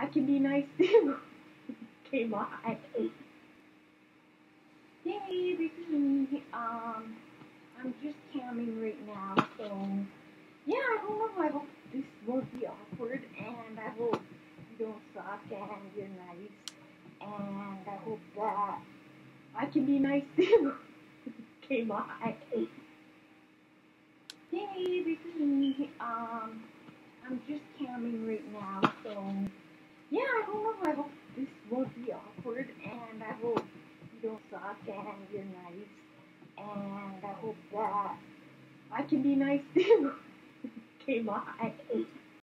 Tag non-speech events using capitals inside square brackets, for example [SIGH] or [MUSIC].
I can be nice too. [LAUGHS] okay, bye. Hey, this. Um, I'm just camming right now, so yeah, I don't know. I hope this won't be awkward, and I hope you don't suck and you're nice, and I hope that I can be nice [LAUGHS] too. okay, bye. Hey, this. Um, I'm just camming right now, so yeah, I don't know. I hope this won't and I hope you don't suck and you're nice, and I hope that I can be nice [LAUGHS] too. okay, bye.